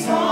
I'm sorry.